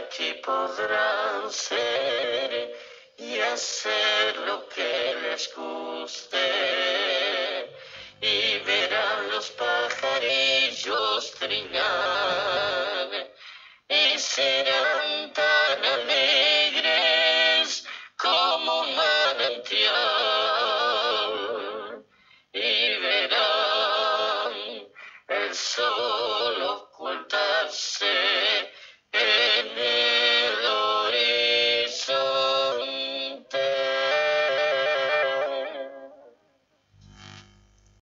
aquí podrán ser y hacer lo que les guste. Y verán los pajarillos trinar y serán tan alegres como un manantial. Y verán el sol ocultarse